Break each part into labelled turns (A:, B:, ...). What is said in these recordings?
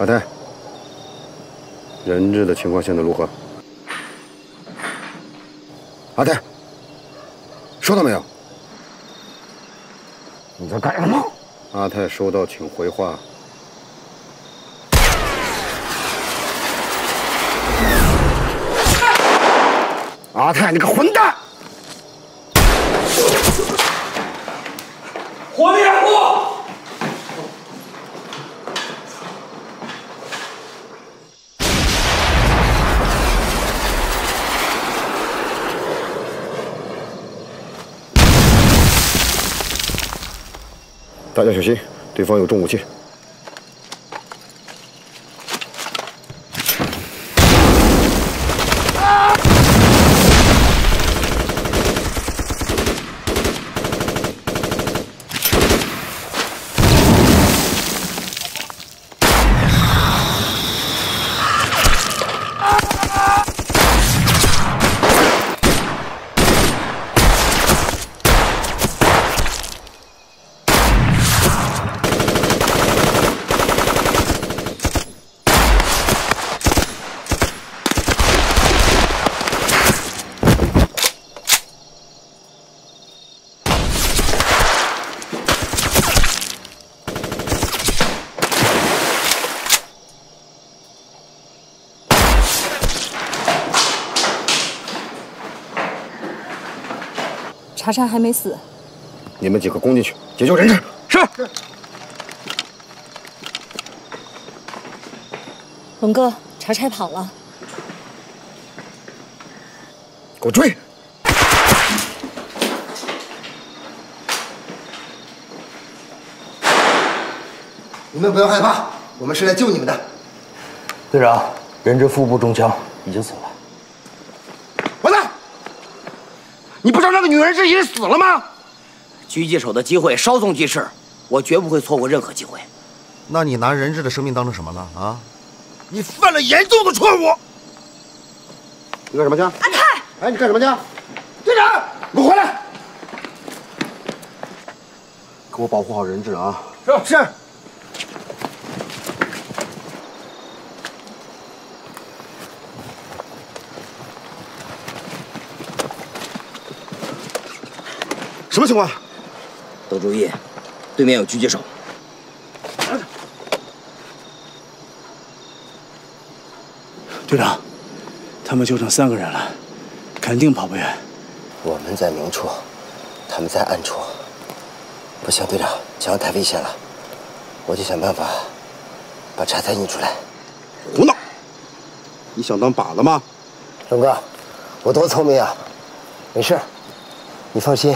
A: 阿泰，人质的情况现在如何？阿泰，收到没有？
B: 你在干什么？
A: 阿泰收到，请回话。
B: 阿泰，你个混蛋！
C: 火力掩护！
A: 大家小心，对方有重武器。
D: 查查还没死，
A: 你们几个攻进去解救人质。
B: 是。
D: 龙哥，查差跑了，
A: 给我追！
E: 你们不要害怕，我们是来救你们的。
F: 队长，人质腹部中枪，已经死了。
B: 混蛋！你不知道那个女人质已经死了吗？
G: 狙击手的机会稍纵即逝，我绝不会错过任何机会。
E: 那你拿人质的生命当成什么了？啊？
B: 你犯了严重的错误！
A: 你干什么去？
D: 安泰，
A: 哎，你干什么去？
B: 队长，给我回来！
A: 给我保护好人质啊！
B: 是是。
A: 什么情况？
G: 都注意，对面有狙击手。
H: 队长，他们就剩三个人了，肯定跑不远。
F: 我们在明处，他们在暗处。不行，队长，这样太危险了。我就想办法把柴菜引出来。
A: 胡闹！你想当靶子吗？
F: 龙哥，我多聪明啊！没事，你放心。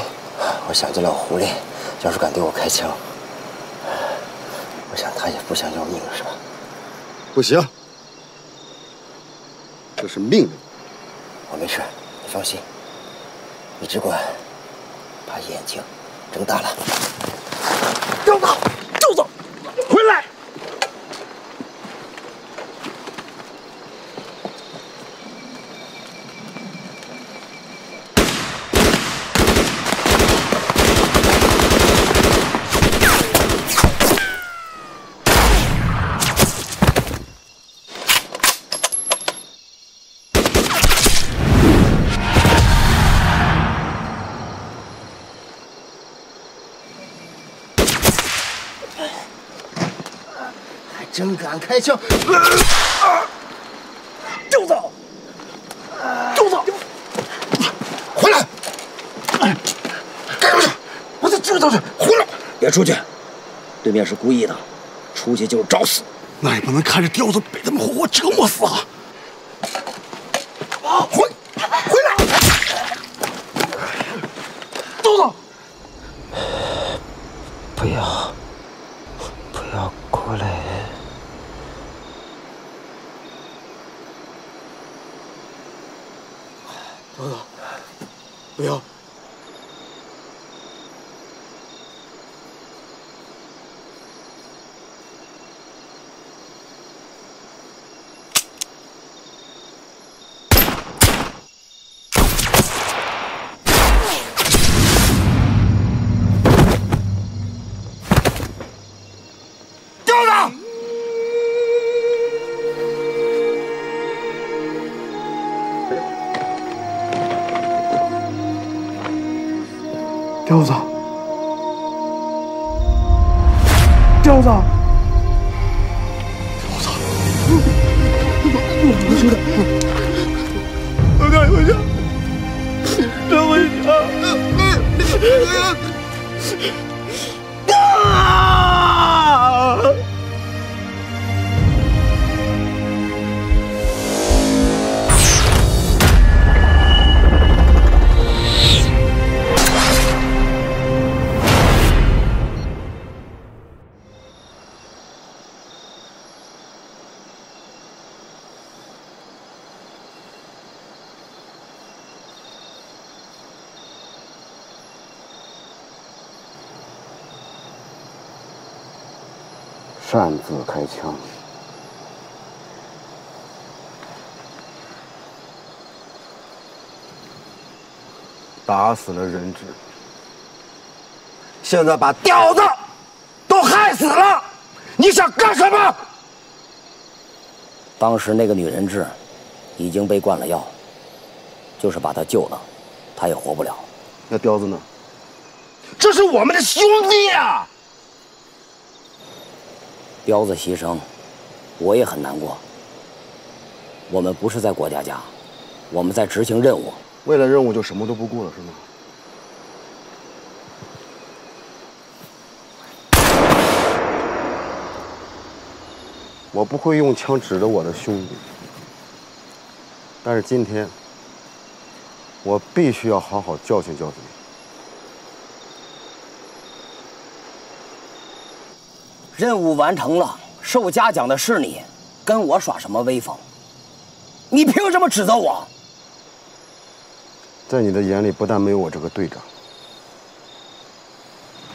F: 我想起了狐狸，要是敢对我开枪，我想他也不想要命了，是吧？
A: 不行，这是命令。
F: 我没事，你放心。你只管把眼睛睁大了。
B: 就走，就走，回来！
E: 还真敢开枪！
B: 就走，就走，
E: 回来！
B: 干什么去？我才知道去！回来！
G: 别出去，对面是故意的，出去就是找死。
B: 那也不能看着刁子被他们活活折磨死啊！
H: 彪子，彪子，彪子，我说的，我赶回家，赶回家。
F: 开枪，
A: 打死了人质，现在把屌子都害死了，你想干什么？
G: 当时那个女人质已经被灌了药，就是把她救了，她也活不了。
A: 那彪子呢？
B: 这是我们的兄弟啊！
G: 彪子牺牲，我也很难过。我们不是在过家家，我们在执行任务。
A: 为了任务就什么都不顾了是吗？我不会用枪指着我的兄弟，但是今天我必须要好好教训教训你。
G: 任务完成了，受嘉奖的是你，跟我耍什么威风？你凭什么指责我？
A: 在你的眼里，不但没有我这个队长，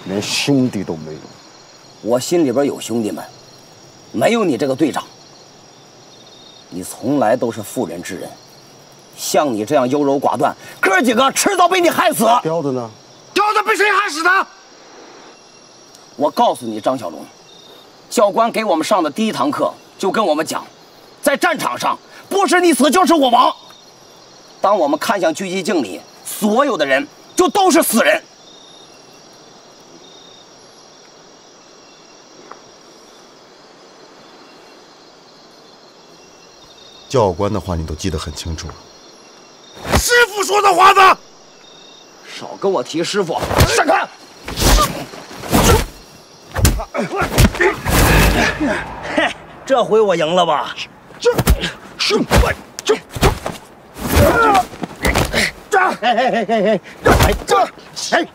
A: 连兄弟都没有。
G: 我心里边有兄弟们，没有你这个队长。你从来都是妇人之仁，像你这样优柔寡断，哥几个迟早被你害死。
A: 彪子呢？
B: 彪子被谁害死的？
G: 我告诉你，张小龙，教官给我们上的第一堂课就跟我们讲，在战场上不是你死就是我亡。当我们看向狙击镜里，所有的人就都是死人。
C: 教官的话你都记得很清楚。
B: 师傅说的话呢？
G: 少跟我提师傅，闪开！嘿，这回我赢了吧？
B: 这，是我这这这，哎哎哎哎哎，这哎这。哎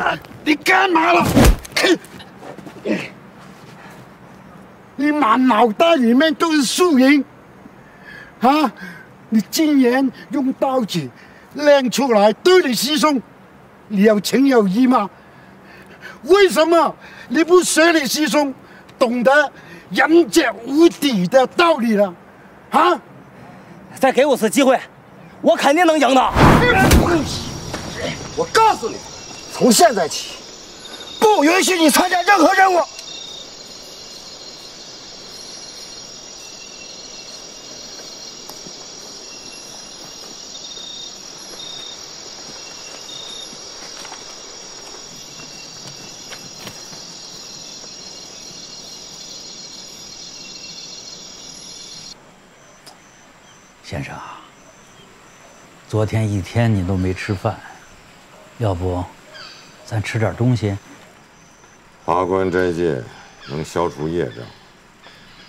B: 哎，你干嘛了？你满脑袋里面都是输赢，啊！你竟然用刀子亮出来对你师兄，你有情有义吗？为什么你不学你师兄，懂得人者无敌的道理了？啊！
G: 再给我次机会，我肯定能赢的。
B: 我告诉你，从现在起，不允许你参加任何任务。
I: 先生啊，昨天一天你都没吃饭，要不咱吃点东西？
J: 拔关斋戒能消除业障，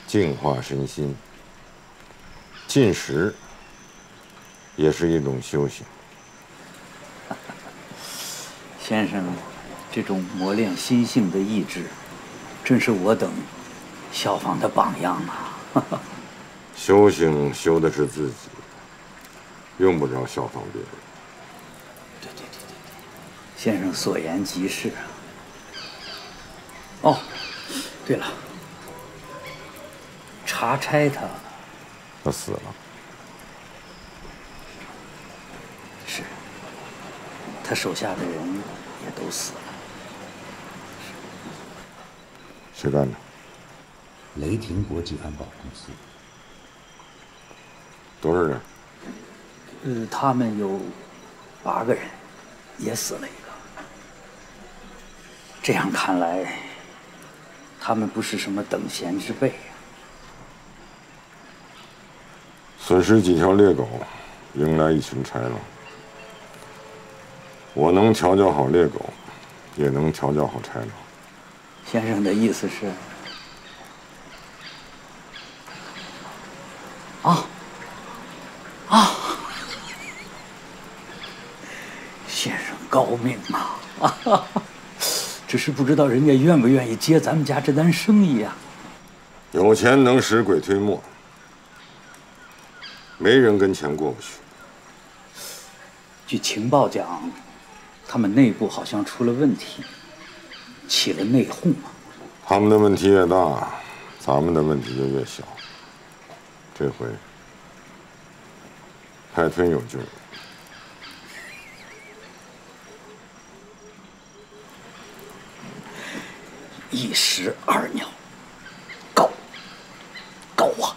J: 净化身心。进食也是一种修行。
I: 先生，这种磨练心性的意志，真是我等效仿的榜样啊！
J: 修行修的是自己，用不着效仿别人。
I: 对对对对对，先生所言极是啊。哦，对了，查差他
J: 他死了。
I: 是，他手下的人也都死了。
J: 谁干的？
I: 雷霆国际安保公司。
J: 多少人？
I: 呃，他们有八个人，也死了一个。这样看来，他们不是什么等闲之辈呀、
J: 损失几条猎狗，迎来一群豺狼。我能调教好猎狗，也能调教好豺狼。
I: 先生的意思是？啊啊！先生高明啊！啊，只是不知道人家愿不愿意接咱们家这单生意呀、
J: 有钱能使鬼推磨，没人跟钱过不去。
I: 据情报讲，他们内部好像出了问题，起了内讧啊。
J: 他们的问题越大，咱们的问题就越小。这回海豚有救了。
I: 一石二鸟，高高啊！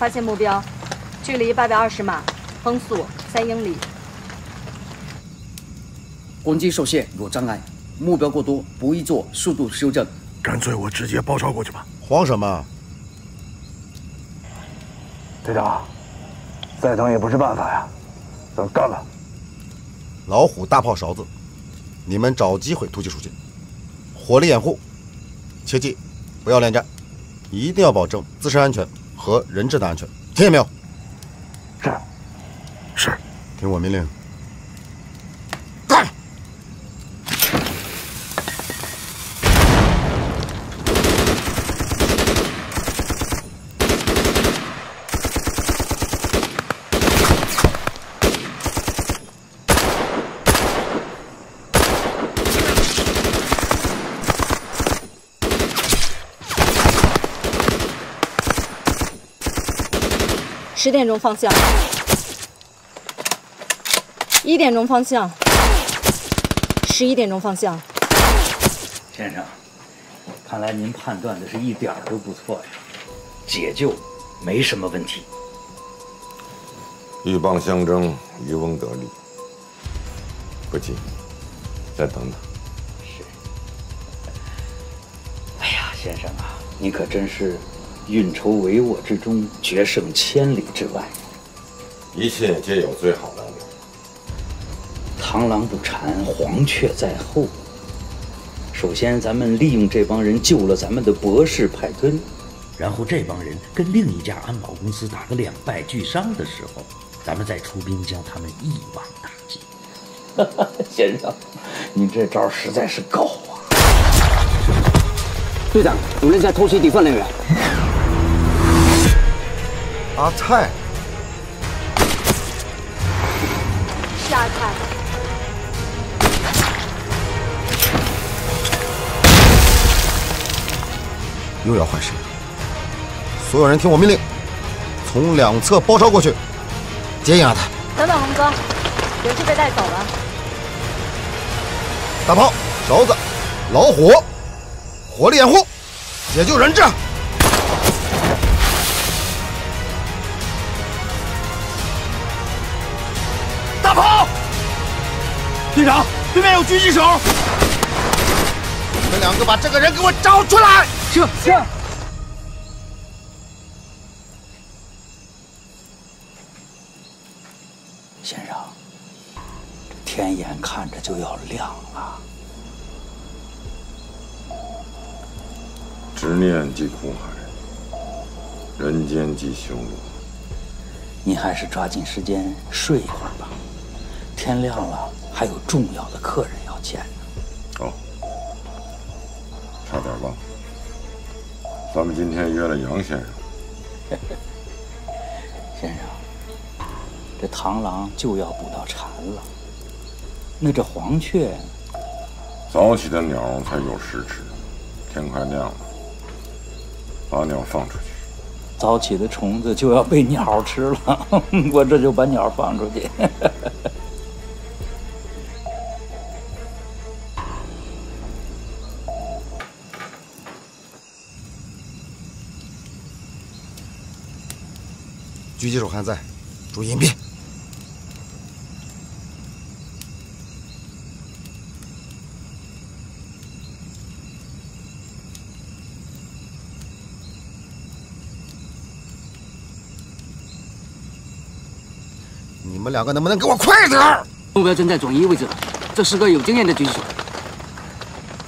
D: 发现目标，距离八百二十码，风速三英里。
K: 攻击受限，有障碍，目标过多，不宜做速度修正。
L: 干脆我直接包抄过去吧。
C: 慌什么？
H: 队长，再等也不是办法呀，咱干了！
C: 老虎大炮勺子，你们找机会突击出去，火力掩护，切记不要恋战，一定要保证自身安全和人质的安全，听见没有？
H: 是，
L: 是，
C: 听我命令。
D: 十点钟方向，一点钟方向，十一点钟方向。
I: 先生，看来您判断的是一点儿都不错呀，解救没什么问题。
J: 鹬蚌相争，渔翁得利。不急，再等等。
I: 是哎呀，先生啊，你可真是运筹帷幄之中，决胜千里之外。
J: 一切皆有最好的安排。
I: 螳螂捕蝉，黄雀在后。首先，咱们利用这帮人救了咱们的博士派根，
M: 然后这帮人跟另一家安保公司打个两败俱伤的时候，咱们再出兵将他们一网打尽。
I: 先生，你这招实在是高啊！
K: 队长，有人在偷袭敌方人员。
C: 阿泰，
D: 是阿泰。
C: 又要换谁了？所有人听我命令，从两侧包抄过去，接应阿泰。
D: 等等，红哥，人质被带走了。
C: 大炮、勺子、老虎，火力掩护，解救人质。
L: 队长，对面有狙击手！
C: 你们两个把这个人给我找出来！
K: 是是。
I: 先生，这天眼看着就要亮了。
J: 执念即苦海，人间即修罗。
I: 你还是抓紧时间睡一会儿吧，天亮了还有重要的客人要见呢。
J: 哦，差点忘了，咱们今天约了杨先生。
I: 先生，这螳螂就要捕到蝉了，那这黄雀，
J: 早起的鸟才有食吃，天快亮了，把鸟放出去。
I: 早起的虫子就要被鸟吃了，我这就把鸟放出去。
C: 狙击手还在，注意隐蔽。你们两个能不能给我快点儿？
K: 目标正在转移位置，这是个有经验的狙击手。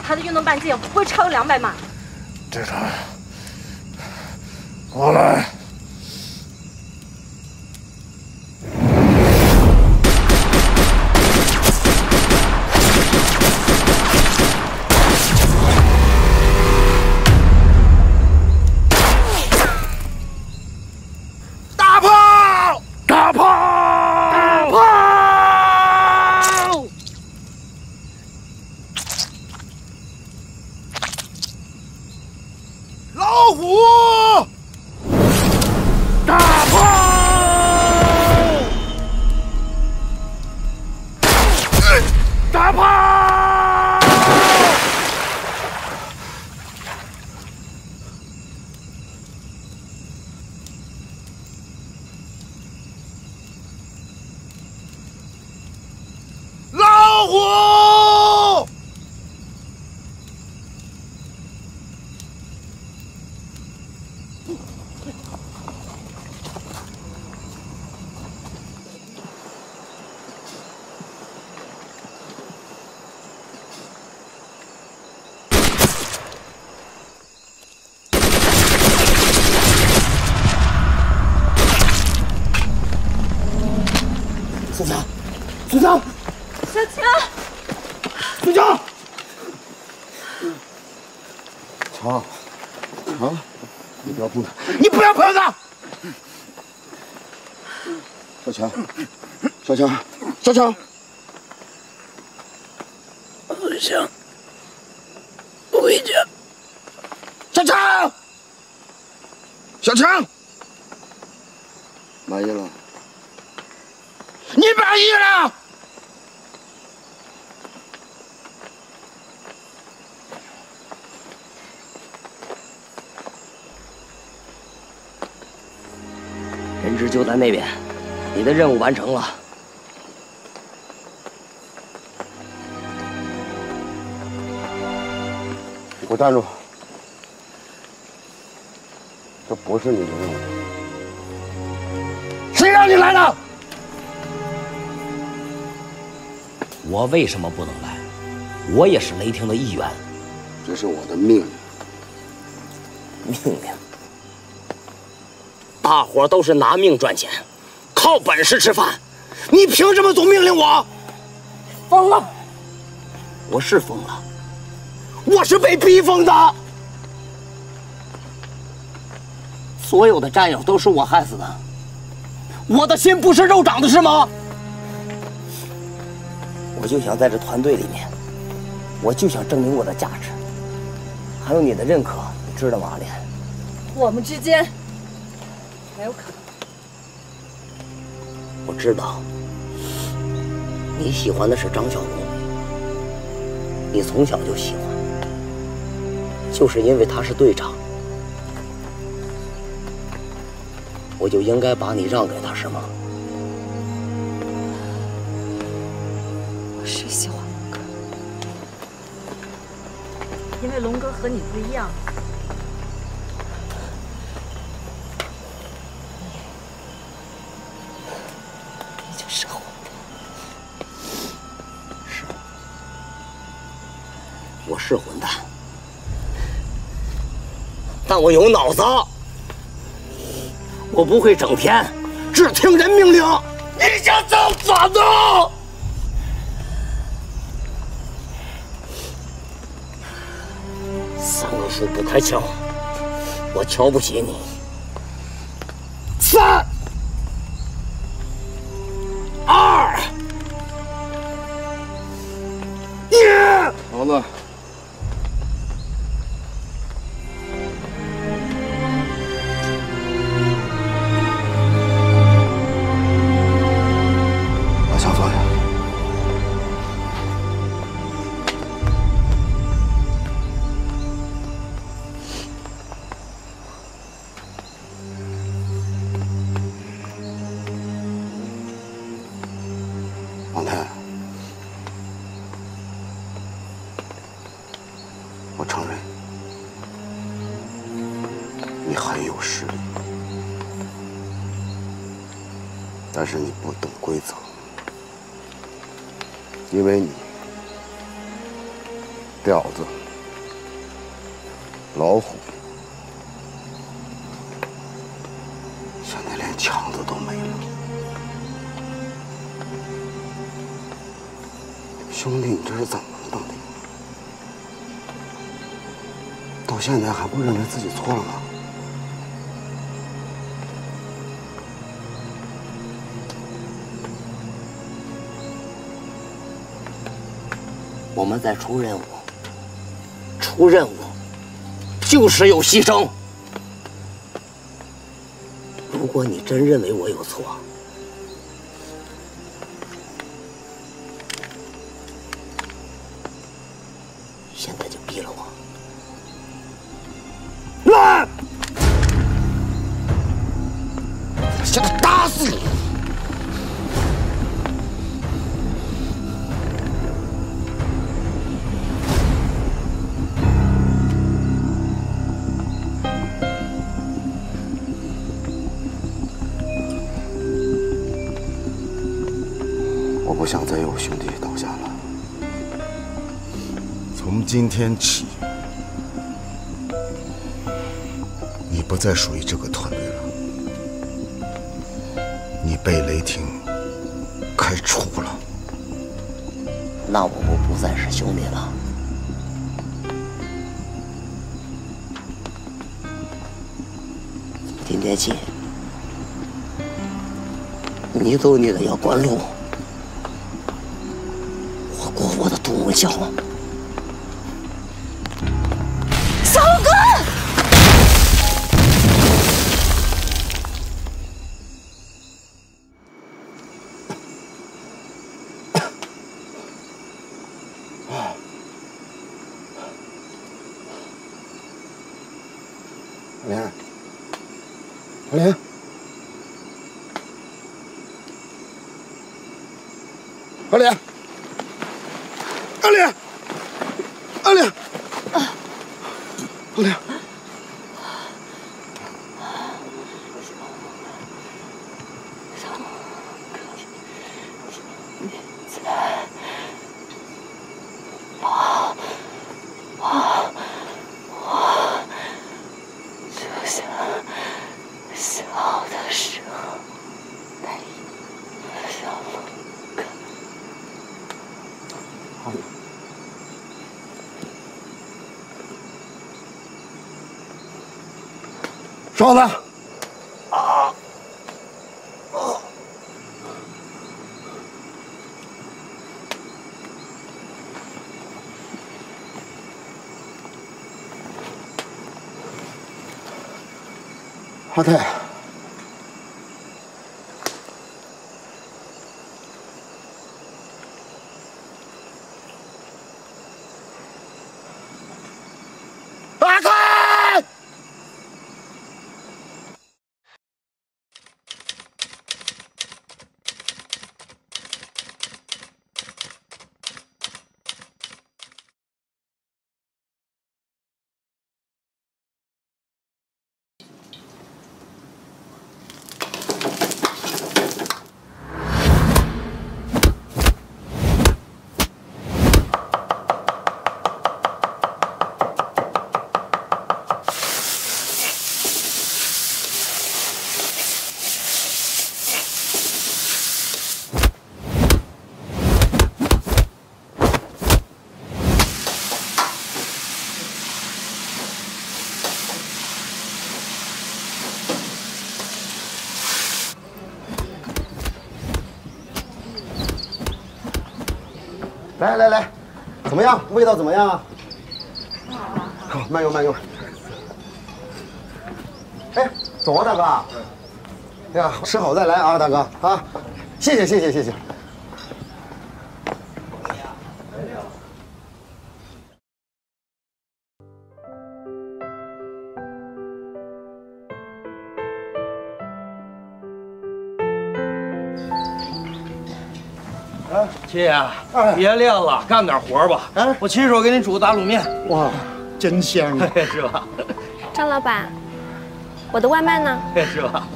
D: 他的运动半径不会超过两百码。
L: 队长，过来。
D: 小强，
A: 不
L: 行，回家。
C: 小强，小强，
A: 满意了。
C: 你满意了？
G: 人质就在那边，你的任务完成了。
A: 我站住！这不是你的任务。
C: 谁让你来的？
G: 我为什么不能来？我也是雷霆的一员。
A: 这是我的命令。
G: 命令？大伙都是拿命赚钱，靠本事吃饭，你凭什么总命令我？
D: 疯了！
G: 我是疯了，我是被逼疯的。所有的战友都是我害死的，我的心不是肉长的，是吗？我就想在这团队里面，我就想证明我的价值，还有你的认可，你知道吗，阿莲？
D: 我们之间没有可能。
G: 我知道，你喜欢的是张小龙，你从小就喜欢，就是因为他是队长，我就应该把你让给他，是吗？
D: 我是喜欢龙哥因为龙哥和你不一样。
G: 你就是混蛋。是，我是混蛋，但我有脑子，我不会整天只听人命令。你想造反呢？三个叔不开枪，我瞧不起你。
F: 在
G: 出任务，出任务就是有牺牲。如果你真认为我有错，现在就毙了我。
F: 不想再有兄弟倒下了。
C: 从今天起，你不再属于这个团队了，你被雷霆开除了。
G: 那我们不再是兄弟了。今天起，你走你的要管路，
B: 嫂子，
G: 啊！
B: 阿泰。
A: 来来来，怎么样？味道怎么样啊？好，慢用慢用。哎，走啊，大哥。哎呀，吃好再来啊，大哥啊！谢谢谢谢谢谢。
G: 亲啊，别练了，干点活吧。哎，我亲手给你煮打卤面。
B: 哇，真香啊，
G: 是吧？
N: 张老板，我的外卖呢？
G: 是吧？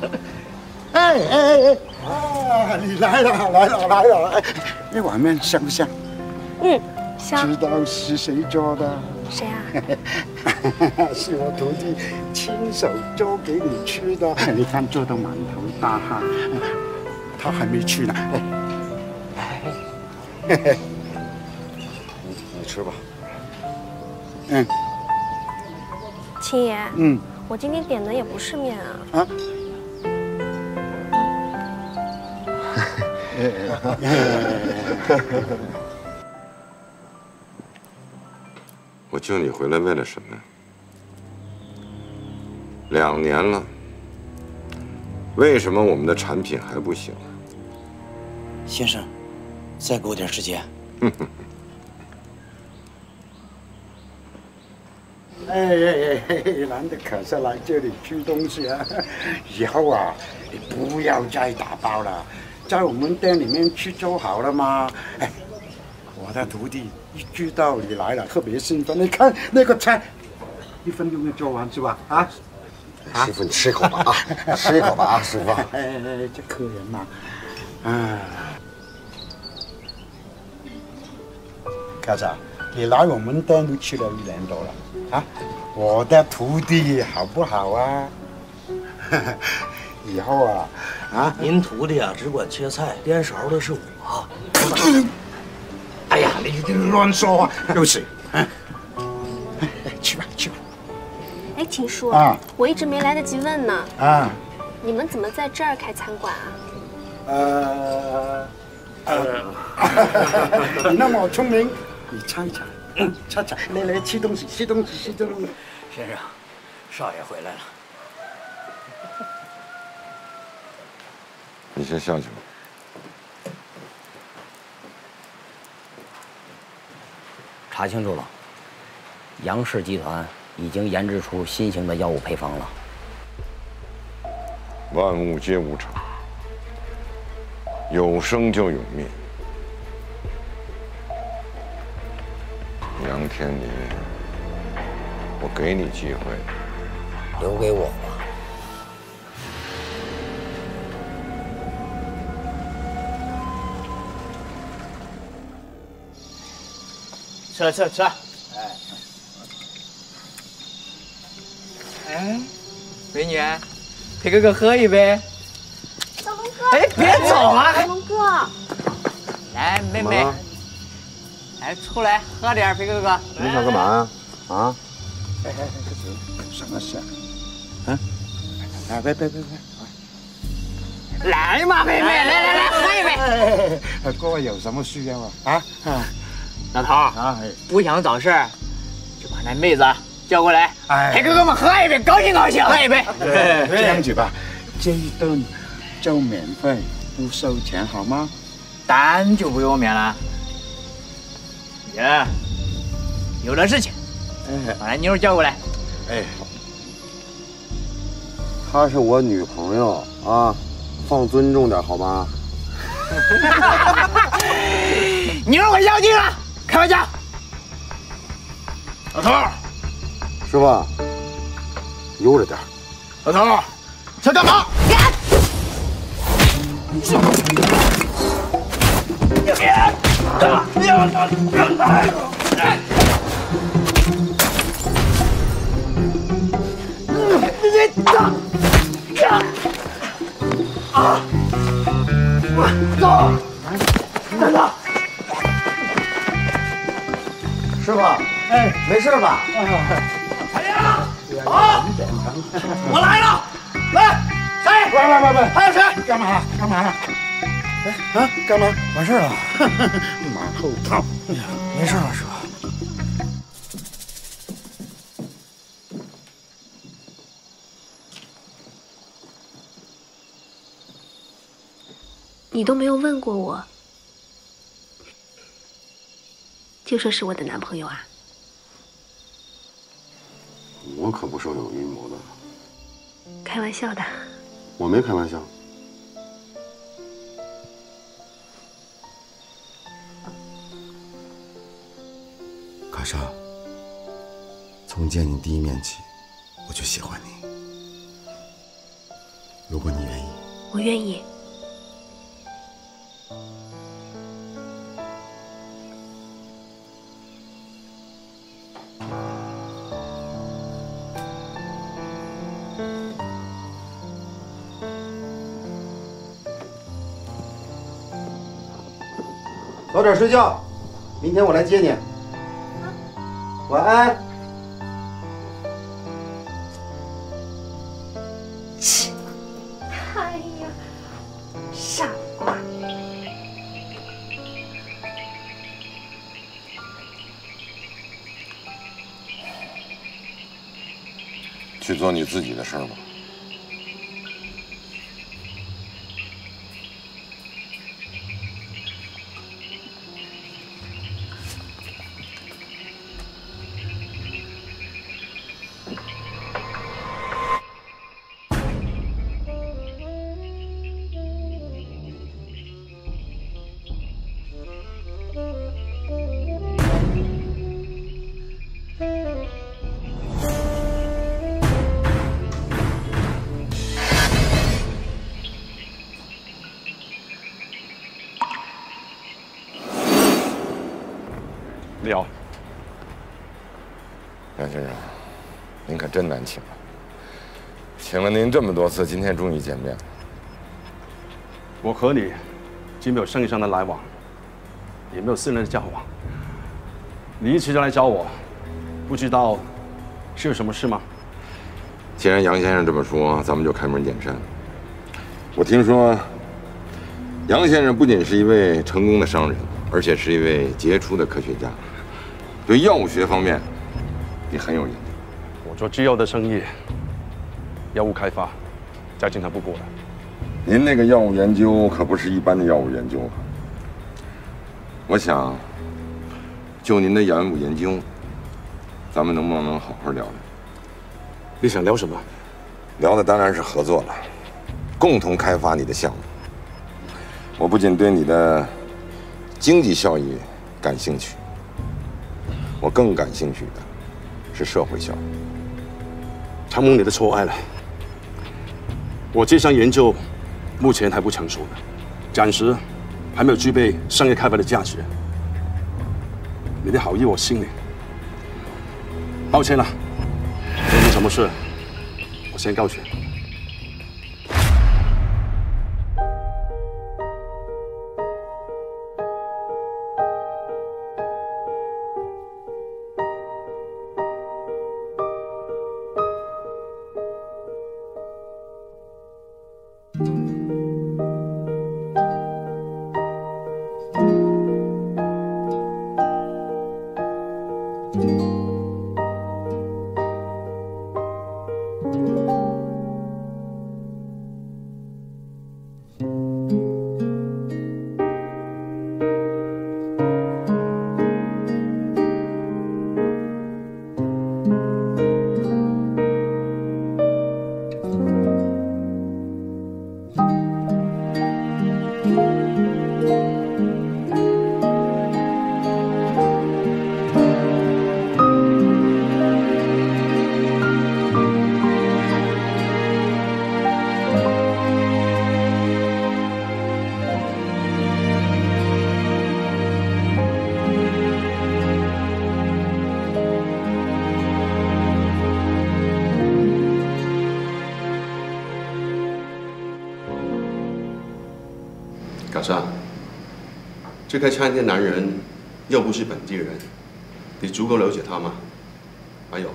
B: 哎哎哎哎，啊，你来了来了来了！哎，那碗面香不香？
N: 嗯，香。
B: 知道是谁做的？
N: 谁啊？
B: 是我徒弟亲手做给你吃的。你看做的满头大汗，他还没去呢。哎，嘿嘿，
A: 你你吃吧。
B: 嗯，
N: 秦爷。
B: 嗯，
N: 我今天点的也不是面啊。
B: 啊。
J: 我救你回来为了什么呀？两年了，为什么我们的产品还不行？
K: 先生，再给我点时间。
B: 哎 哎哎，难得可是来这里吃东西啊！以后啊，你不要再打包了，在我们店里面吃就好了嘛。哎，我的徒弟一知道你来了，特别兴奋。你看那个菜，一分钟就做完是吧？啊，
A: 师傅，你吃一口吧啊，吃一口吧啊，师傅。
B: 哎哎哎，这客人嘛，啊，卡子，你来我们店都去了一年多了。啊，我的徒弟好不好啊？以后啊，啊，
G: 您徒弟啊，只管切菜，颠勺的是我。
B: 哎呀，你这乱说话，对不起。哎，去吧去吧。
N: 哎，秦叔
B: 啊，
N: 我一直没来得及问呢。
B: 啊，
N: 你们怎么在这儿开餐馆啊？
B: 呃，呃，你那么聪明，你猜一猜。嗯，擦擦，来来吃东西，吃东西，吃东西。
G: 先生，少爷回来了。
J: 你先下去吧。
G: 查清楚了，杨氏集团已经研制出新型的药物配方了。
J: 万物皆无常，有生就有灭。杨天林，我给你机会，
G: 留给我吧。
K: 吃吃吃！哎，
O: 哎，美女，陪哥哥喝一杯。
N: 小龙哥，
O: 哎，别走啊！
N: 小龙哥，
O: 来，妹妹，来出来喝点，飞哥哥。
A: 你想干嘛呀？啊？
B: 哎哎哎，什么事？啊？哎，别别别别！
O: 来嘛，妹妹，来来来，喝一杯。
B: 哎，各位有什么需要啊？啊啊！
O: 老头啊，不想找事儿，就把那妹子叫过来，陪哥哥们喝一杯，高兴高兴，喝一杯。
B: 这样子吧，这一顿就免费，不收钱，好吗？
O: 单就不用免了。爷，有的是钱，把那妞叫过来。
B: 哎，
A: 她是我女朋友啊，放尊重点好吗？
O: 妞我要定了。开玩笑，
B: 老头，
A: 师傅，悠着点。
B: 老头，想干嘛？
L: 你打，啊！走，站住！
A: 师傅，哎，没事吧？
L: 哎呀，好，我来了，来，谁？
B: 喂喂喂喂，
L: 还有谁？
B: 干嘛？干嘛？啊，干嘛？
H: 完事了。
B: 马后炮。
H: 哎呀，没事了，师傅。
N: 你都没有问过我，就说是我的男朋友啊？
A: 我可不说有阴谋的，
N: 开玩笑的。
A: 我没开玩笑。
C: 卡莎，从见你第一面起，我就喜欢你。如果你愿意，
N: 我愿意。
C: 早点睡觉，明天我来接你。晚安。
N: 切！傻瓜！
J: 去做你自己的事儿吧。真难请啊！请了您这么多次，今天终于见面了。
P: 我和你既没有生意上的来往，也没有私人的交往。你一直就来找我，不知道是有什么事吗？
J: 既然杨先生这么说，咱们就开门见山。我听说，杨先生不仅是一位成功的商人，而且是一位杰出的科学家，对药物学方面也很有研究。
P: 我做制药的生意，药物开发再正常不过了。
J: 您那个药物研究可不是一般的药物研究啊！我想，就您的药物研究，咱们能不能好好聊聊？
P: 你想聊什么？
J: 聊的当然是合作了，共同开发你的项目。我不仅对你的经济效益感兴趣，我更感兴趣的是社会效益。
P: 承蒙你的错爱了，我这项研究目前还不成熟呢，暂时还没有具备商业开发的价值。你的好意我心领，抱歉了，有什么事，我先告辞。这开餐厅的男人又不是本地人，你足够了解他吗？还有，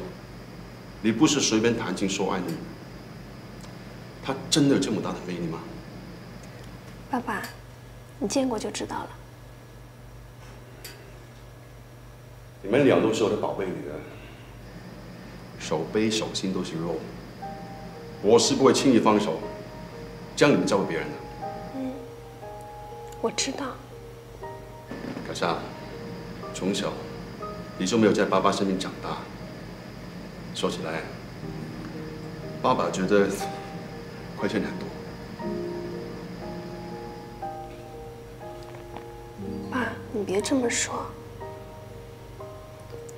P: 你不是随便谈情说爱的人，他真的有这么大的魅力吗？
N: 爸爸，你见过就知道了。
P: 你们俩都是我的宝贝女儿，手背手心都是肉，我是不会轻易放手，将你们交给别人的。
N: 嗯，我知道。
P: 可是啊，从小你就没有在爸爸身边长大，说起来，爸爸觉得亏欠你很多。
N: 爸，你别这么说。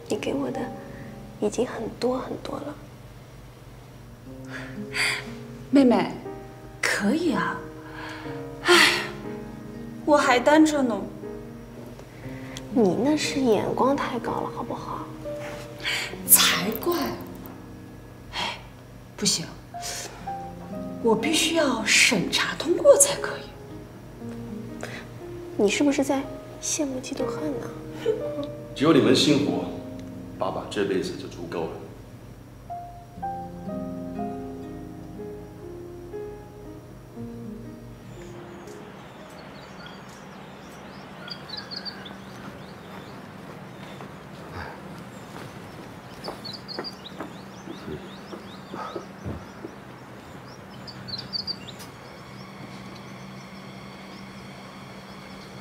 N: 你给我的已经很多很多了，
Q: 妹妹，可以啊。唉，我还单着呢。
N: 你那是眼光太高了，好不好？
Q: 才怪！哎，不行，我必须要审查通过才可以。
N: 你是不是在羡慕嫉妒恨呢？
P: 只有你们幸福。爸爸这辈子就足够了。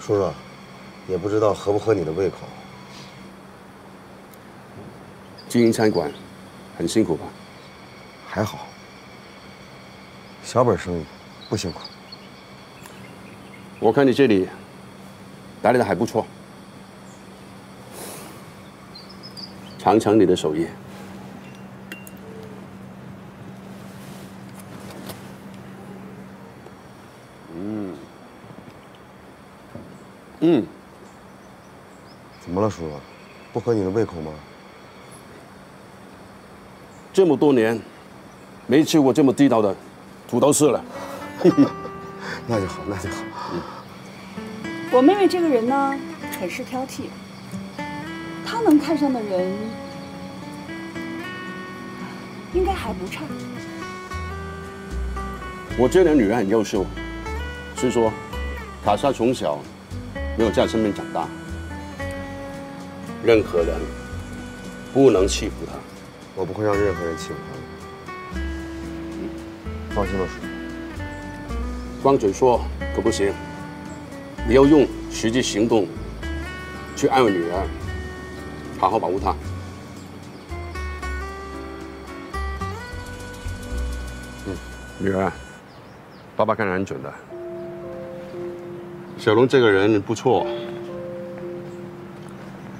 A: 叔叔，也不知道合不合你的胃口。
P: 经营餐馆很辛苦吧？
A: 还好，小本生意不辛苦。
P: 我看你这里打理的还不错，尝尝你的手艺。嗯，
A: 怎么了，叔叔？不合你的胃口吗？
P: 这么多年，没吃过这么地道的土豆丝了。
A: 那就好，那就好。
Q: 我妹妹这个人呢，很是挑剔。她能看上的人，应该还不差。
P: 我这俩女儿很优秀，是说，卡莎从小没有在身边长大，任何人不能欺负她。
A: 我不会让任何人欺负他的。放心吧，叔。
P: 光嘴说可不行，你要用实际行动去安慰女儿，好好保护她。嗯，女儿，爸爸看得很准的。小龙这个人不错，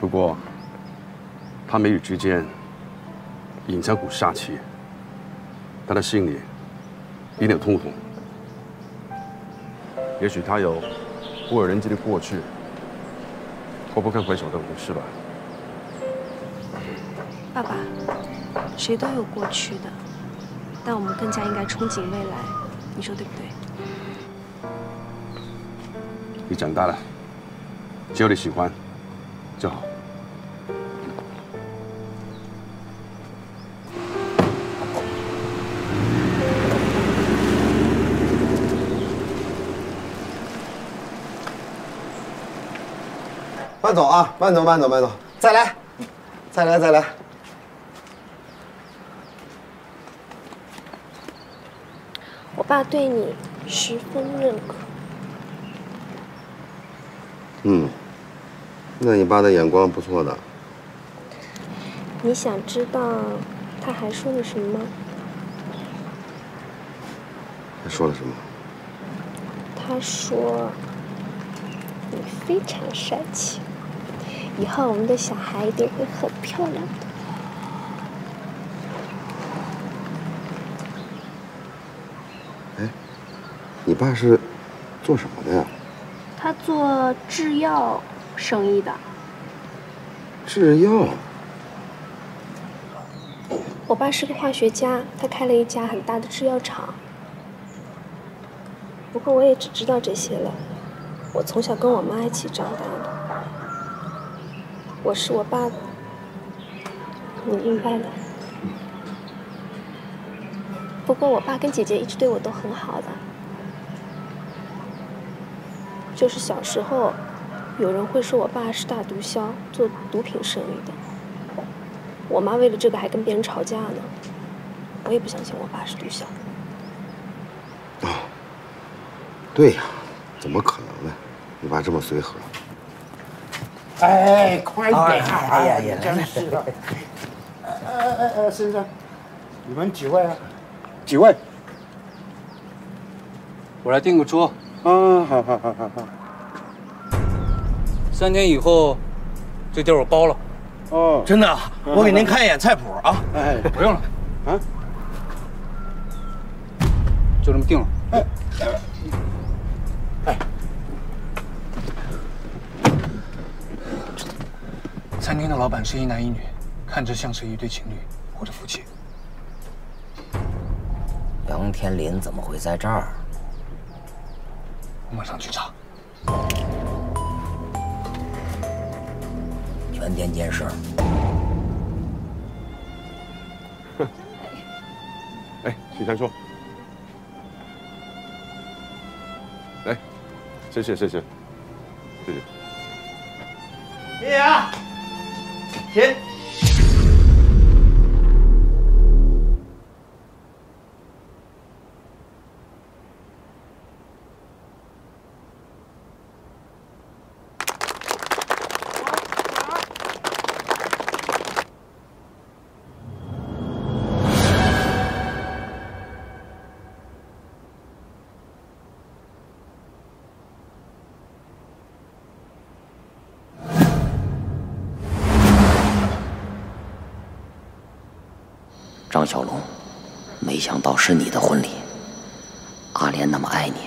P: 不过他眉宇之间。隐藏股杀气，他的心里一定痛苦。也许他有不为人知的过去，或不堪回首的往事吧。
N: 爸爸，谁都有过去的，但我们更加应该憧憬未来，你说对不对？
P: 你长大了，只要你喜欢就好。
A: 慢走啊，慢走，慢走，慢走，再来，再来，再来。
N: 我爸对你十分认可。
A: 嗯，那你爸的眼光不错的。
N: 你想知道他还说了什么吗？
A: 他说了什么？
N: 他说你非常帅气。以后我们的小孩一定会很漂亮的。
A: 哎，你爸是做什么的呀？
N: 他做制药生意的。
A: 制药？
N: 我爸是个化学家，他开了一家很大的制药厂。不过我也只知道这些了。我从小跟我妈一起长大的。我是我爸，你明白的。不过我爸跟姐姐一直对我都很好的。就是小时候，有人会说我爸是大毒枭，做毒品生意的。我妈为了这个还跟别人吵架呢。我也不相信我爸是毒枭。
A: 对呀，怎么可能呢？你爸这么随和。
B: 哎，快点！
K: 哎呀呀，
B: 真是的。哎哎哎，先生，你们几位啊？
P: 几位？
H: 我来订个桌。
P: 啊，好好好好好。
H: 三天以后，这地儿我包了。
P: 哦，
G: 真的，我给您看一眼菜谱啊。
P: 哎，
H: 不用了，
P: 啊，
H: 就这么定了。
B: 哎，
H: 哎，餐厅的老板是一男一女，看着像是一对情侣或者夫妻。
G: 杨天林怎么会在这儿？
H: 我马上去查。
G: 全天监视。
P: 哼 哎，许三叔。来，谢谢谢谢，谢谢。
O: 爷爷，停。
G: 张小龙，没想到是你的婚礼。阿莲那么爱你，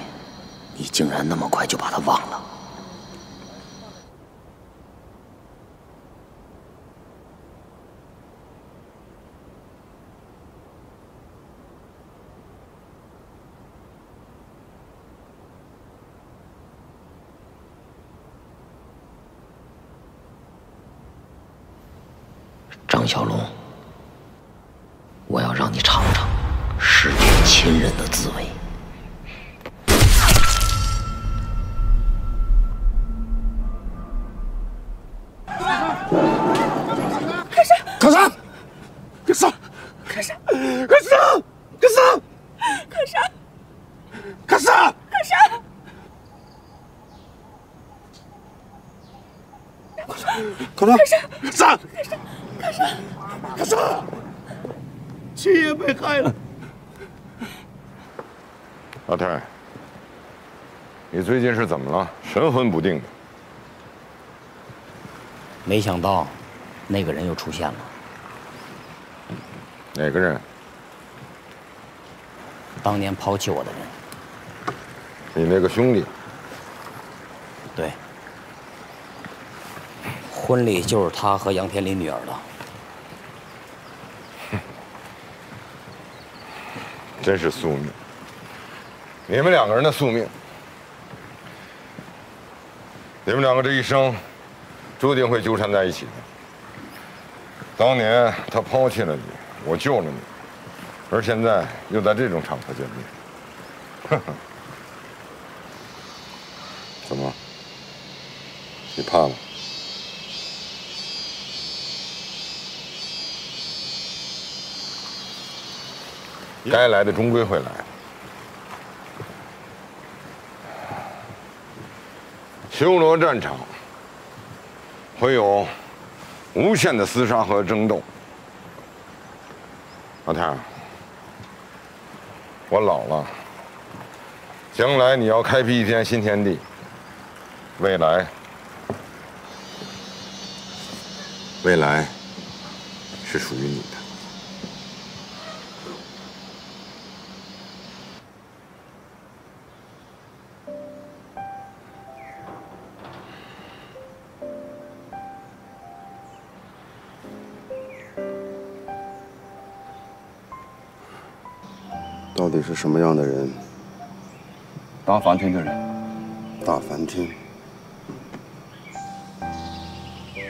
G: 你竟然那么快就把她忘了。张小龙。亲
B: 爷被害了，
J: 老太，你最近是怎么了？神魂不定的。
G: 没想到，那个人又出现了。
J: 哪个人？
G: 当年抛弃我的人。
J: 你那个兄弟。
G: 对。婚礼就是他和杨天林女儿的。
J: 真是宿命！你们两个人的宿命，你们两个这一生注定会纠缠在一起的。当年他抛弃了你，我救了你，而现在又在这种场合见面，呵呵，该来的终归会来。修罗战场会有无限的厮杀和争斗。老太，我老了，将来你要开辟一片新天地，未来，未来是属于你的。
A: 是什么样的人？
P: 大梵天的人。
A: 大梵天？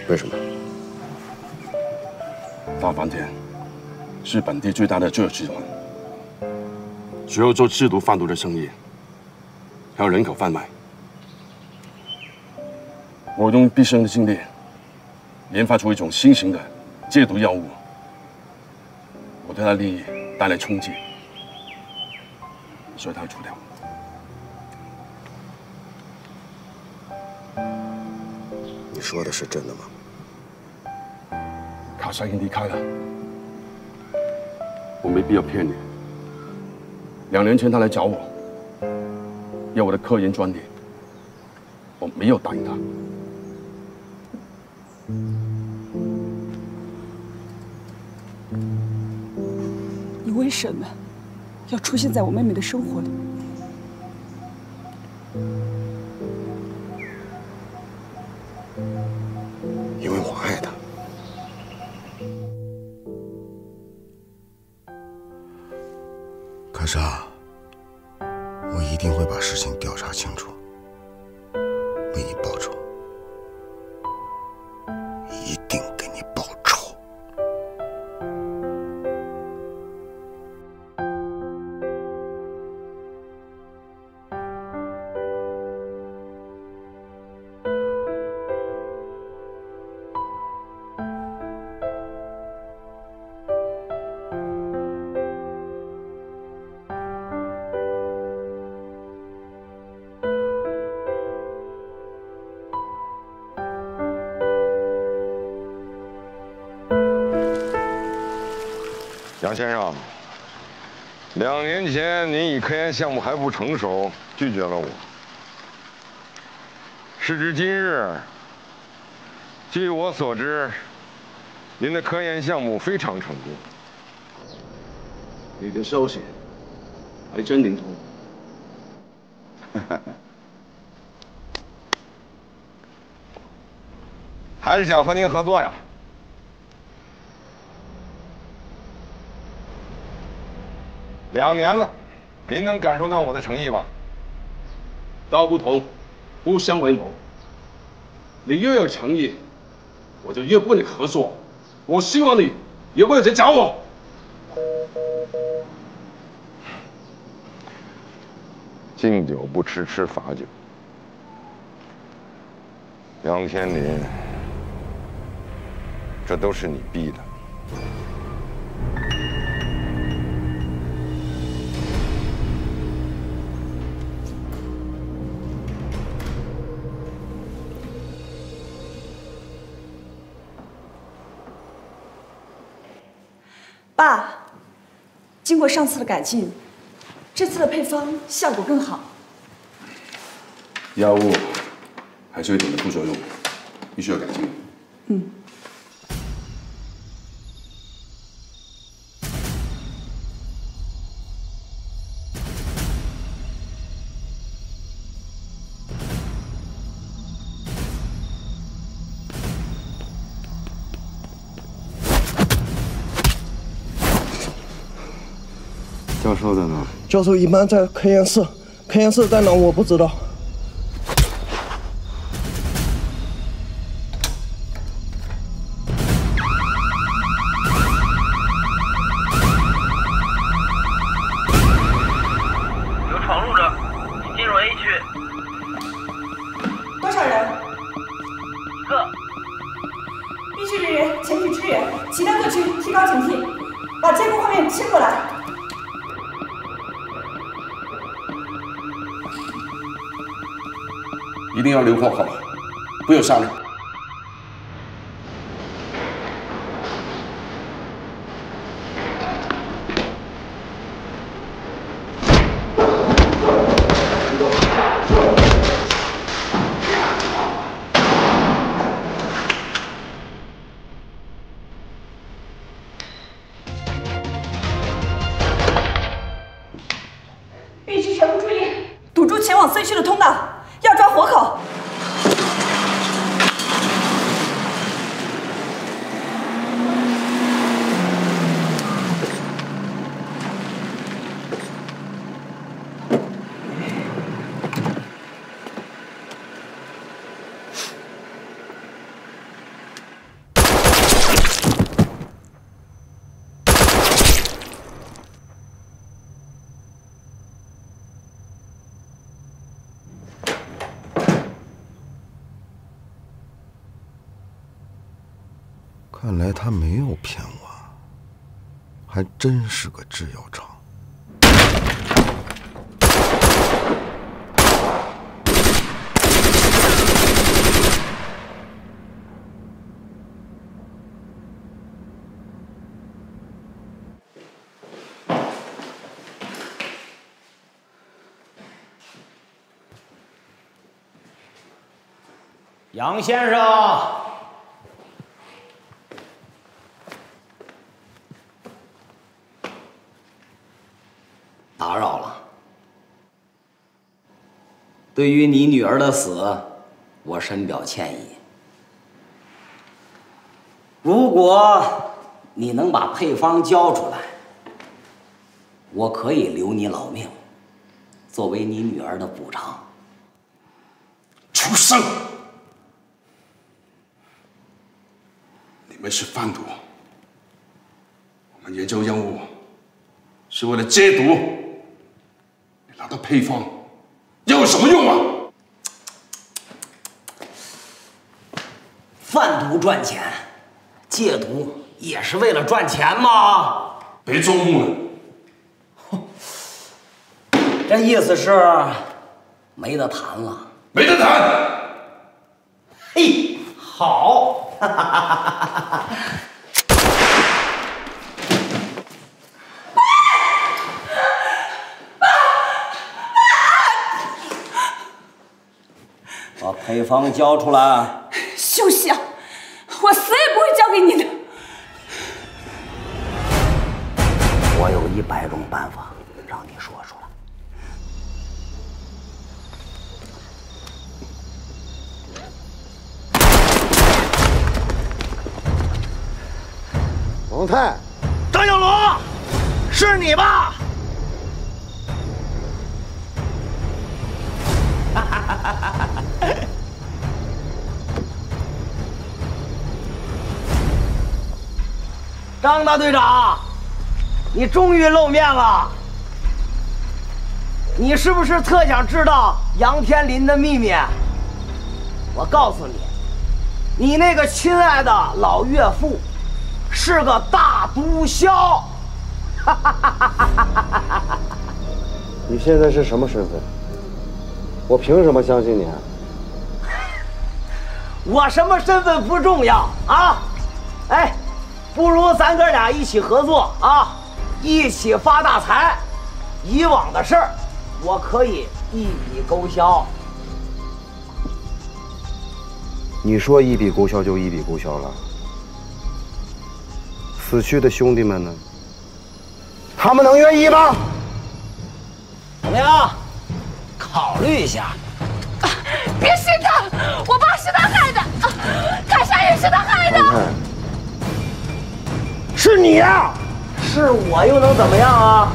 A: 为什么？
P: 大梵天是本地最大的罪恶集团，主要做制毒贩毒的生意，还有人口贩卖。我用毕生的精力研发出一种新型的戒毒药物，我对他利益带来冲击，所以他要除掉。
A: 你说的是真的吗？
P: 卡莎已经离开了，我没必要骗你。两年前他来找我，要我的科研专利，我没有答应他。
Q: 你为什么要出现在我妹妹的生活里？
J: 先生，两年前您以科研项目还不成熟拒绝了我。时至今日，据我所知，您的科研项目非常成功。
P: 你的消息还真灵通。
J: 还是想和您合作呀。两年了，您能感受到我的诚意吗？
P: 道不同，不相为谋。你越有诚意，我就越不跟你合作。我希望你也不要再找我。
J: 敬酒不吃吃罚酒。杨天林，这都是你逼的。
Q: 过上次的改进，这次的配方效果更好。
P: 药物还是有一点的副作用，必须要改进。
Q: 嗯。
A: 教授
E: 一般在科研室，科研室在哪我不知道。
R: 有闯入者，请进入 A 区。
Q: 多少人？
R: 一个。
Q: B 区人员前去支援，其他各区提高警惕，把监控画面切过来。
P: 一定要留好口，不要商量。
C: 他没有骗我，还真是个制药厂。
G: 杨先生，打扰了。对于你女儿的死，我深表歉意。如果你能把配方交出来，我可以留你老命，作为你女儿的补偿。
P: 畜生！你们是贩毒，我们研究药物是为了戒毒。你拿到配方又有什么用啊？
G: 贩毒赚钱，戒毒也是为了赚钱吗？
P: 别做梦了！
G: 这意思是没得谈了。
P: 没得谈。
G: 嘿，好。把配方交出来！
L: 休想！我死也不会交给你的。
G: 我有一百种办法让你说出来。
A: 王泰，
G: 张小龙，是你吧？张大队长，你终于露面了。你是不是特想知道杨天林的秘密？我告诉你，你那个亲爱的老岳父是个大毒枭。
A: 你现在是什么身份？我凭什么相信你？
G: 我什么身份不重要啊！哎，不如咱哥俩一起合作啊，一起发大财。以往的事儿，我可以一笔勾销。
A: 你说一笔勾销就一笔勾销了？死去的兄弟们呢？他们能愿意吗？
G: 怎么样？考虑一下。
L: 别信他，我爸是他害的，凯莎也是他害的。
G: 是你呀、是我又能怎么样啊？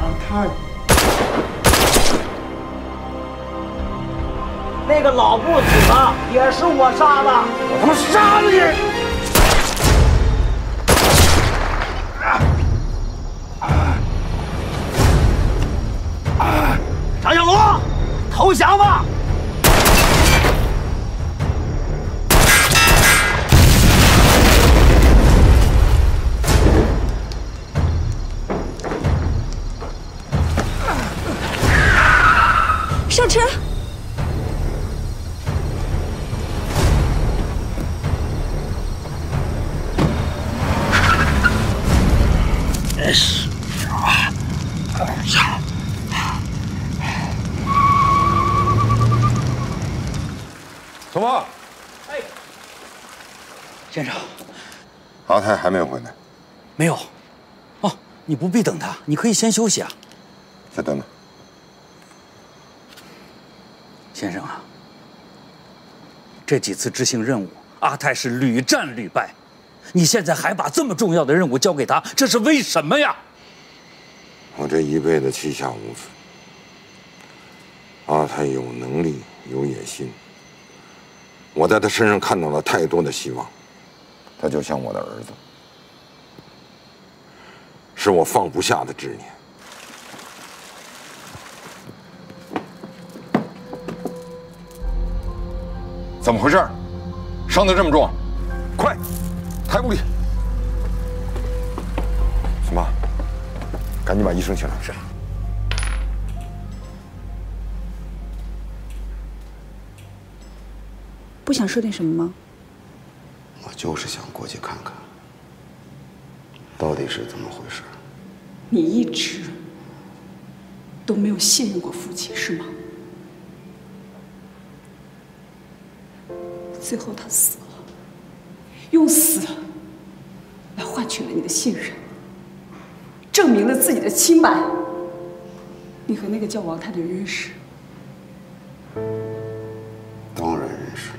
B: 王泰，
G: 那个老不死的也是我杀的，我他妈杀了你！张小龙，投降吧！
J: 还没有回来，
H: 没有。哦，你不必等他，你可以先休息啊。
J: 再等等。
H: 先生啊，这几次执行任务，阿泰是屡战屡败，你现在还把这么重要的任务交给他，这是为什么呀？
J: 我这一辈子膝下无子，阿泰有能力，有野心，我在他身上看到了太多的希望，他就像我的儿子，是我放不下的执念。怎么回事？伤得这么重？快，抬屋里。行吧，赶紧把医生请来。是。
Q: 不想说点什么吗？
A: 我就是想过去看看，到底是怎么回事。
Q: 你一直都没有信任过父亲，是吗？最后他死了，用死来换取了你的信任，证明了自己的清白。你和那个叫王太的人认识？
A: 当然认识。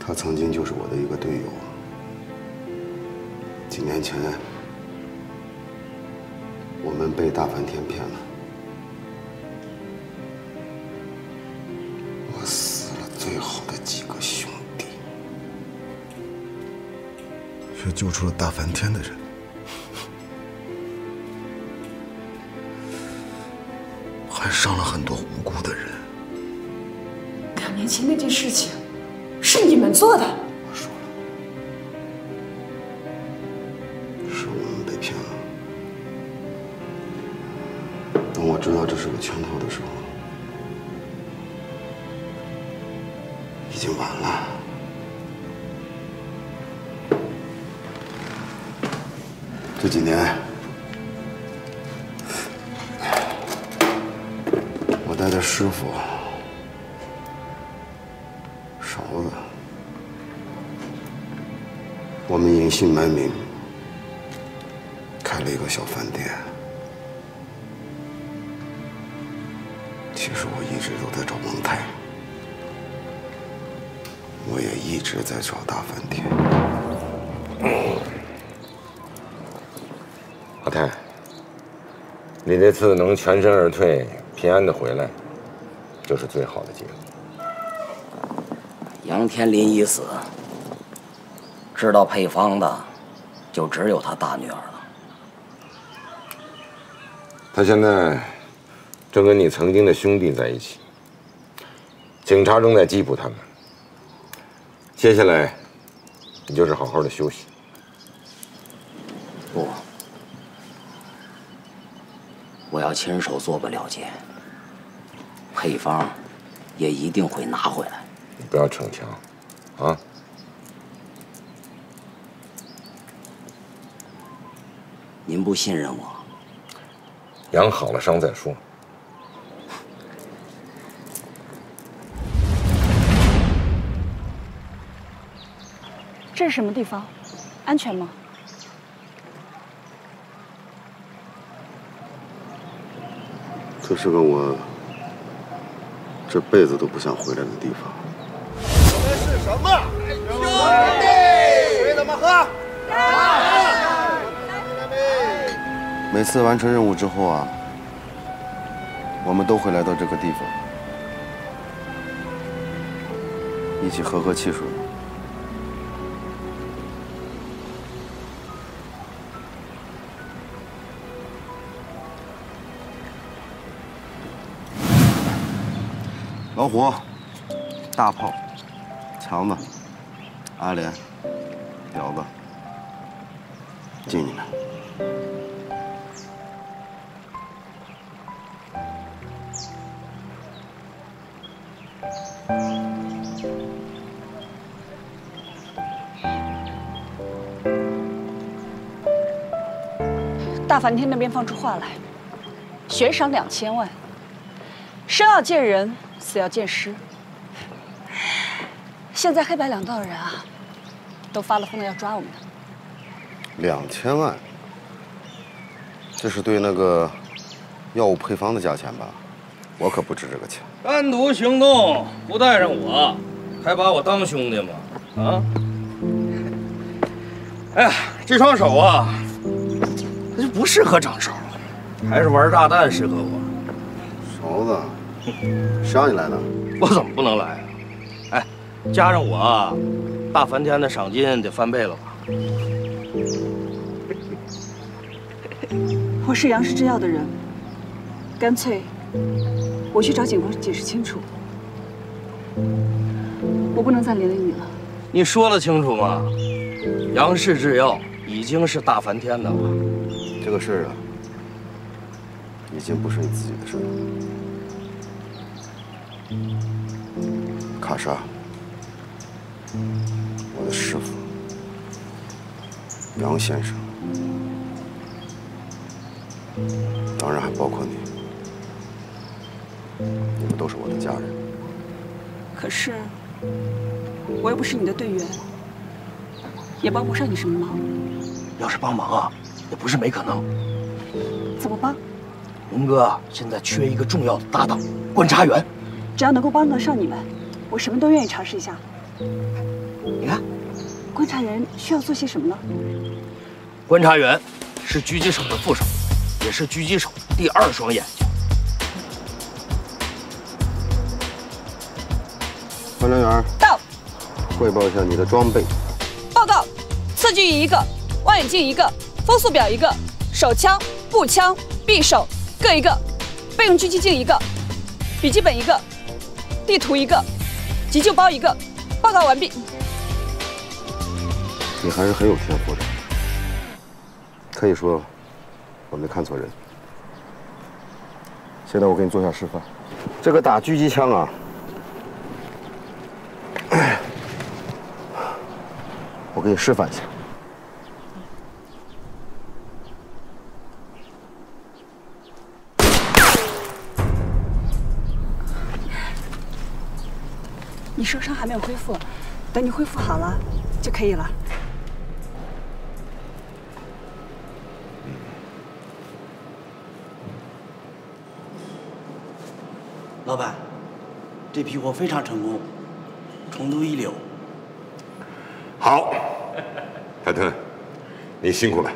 A: 他曾经就是我的一个队友。几年前，我们被大梵天骗了，我死了最好的几个兄弟，却救出了大梵天的人，还伤了很多无辜的人。
Q: 两年前那件事情，是你们做的。
A: 是个圈套的时候，已经晚了。这几年，我带的师傅勺子，我们隐姓埋名。开了一个小饭店。直都在找蒙太，我也一直在找大饭店。
J: 阿泰，你这次能全身而退，平安的回来，就是最好的结果。
G: 杨天林已死，知道配方的，就只有他大女儿了。
J: 他现在正跟你曾经的兄弟在一起，警察正在缉捕他们。接下来，你就是好好的休息。
G: 不，我要亲手做个了结，配方也一定会拿回来。
J: 你不要逞强，啊！
G: 您不信任我？
J: 养好了伤再说。
Q: 这是什么地方？安全吗？
A: 这是个我这辈子都不想回来的地方。
E: 我们是什么兄弟？水怎么喝？
A: 每次完成任务之后啊，我们都会来到这个地方，一起喝喝汽水。老虎、大炮、强子、阿莲、屌子，敬你们。
Q: 大梵天那边放出话来，悬赏两千万，生要见人，死要见尸。现在黑白两道的人啊，都发了疯了要抓我们的。
A: 两千万，这是对那个药物配方的价钱吧？我可不值这个钱。
S: 单独行动不带上我，还把我当兄弟吗？啊！哎呀，这双手啊，它就不适合掌勺，还是玩炸弹适合我。
A: 勺子，谁让你来的？
S: 我怎么不能来啊？哎，加上我啊，大梵天的赏金得翻倍了吧？
Q: 我是杨氏制药的人，干脆我去找警方解释清楚。我不能再连累你了。
S: 你说得清楚吗？杨氏制药已经是大梵天的了。
A: 这个事儿啊，已经不是你自己的事了。卡莎，我的师傅，杨先生，当然还包括你，你们都是我的家人。
Q: 可是，我又不是你的队员，也帮不上你什么忙。
S: 要是帮忙啊，也不是没可能。
Q: 怎么帮？
S: 龙哥现在缺一个重要的搭档，观察员。
Q: 只要能够帮得上你们，我什么都愿意尝试一下。
S: 你看，
Q: 观察员需要做些什么呢？
S: 观察员是狙击手的副手，也是狙击手第二双眼睛。
A: 观察员
N: 到，
A: 汇报一下你的装备。
N: 报告，测距仪一个，望远镜一个，风速表一个，手枪、步枪、匕首各一个，备用狙击镜一个，笔记本一个，地图一个，急救包一个。报告完毕。
A: 你还是很有天赋的，可以说我没看错人。现在我给你做下示范，这个打狙击枪啊，我给你示范一下。
Q: 你受伤还没有恢复，等你恢复好了就可以了。
K: 老板，这批货非常成功，成都一流。
J: 好，海豚，你辛苦了。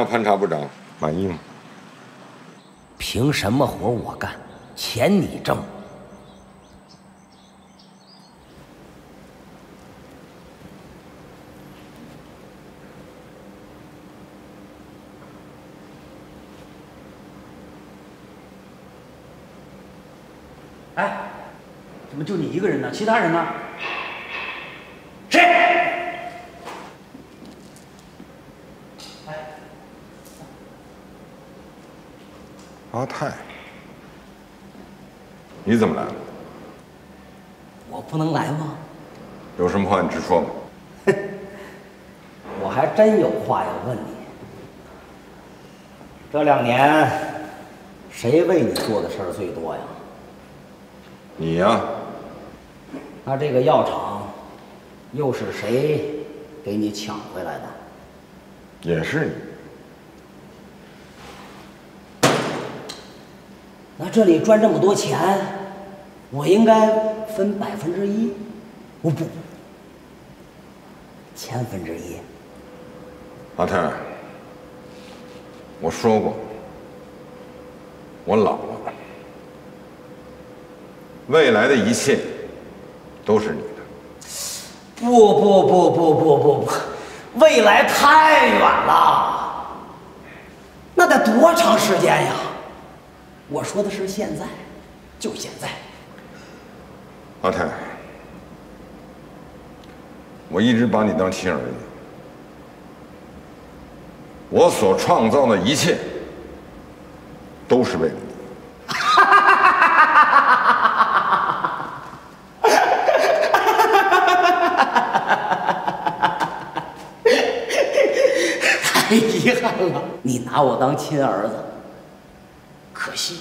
J: 样，潘查部长，满意吗？
G: 凭什么活我干，钱你挣？
I: 哎，怎么就你一个人呢？其他人呢？
J: 阿泰，你怎么来了？
G: 我不能来吗？
J: 有什么话你直说吧。
G: 我还真有话要问你。这两年，谁为你做的事儿最多呀？
J: 你呀，
G: 那这个药厂，又是谁给你抢回来的？
J: 也是你。
G: 那这里赚这么多钱，我应该分百分之一？我不，千分之一。
J: 阿泰，我说过，我老了，未来的一切都是你的。
G: 不不不不不不不，未来太远了，那得多长时间呀？我说的是现在，就现在。
J: 阿泰，我一直把你当亲儿子，我所创造的一切都是为了你。
G: 太遗憾了，你拿我当亲儿子，可惜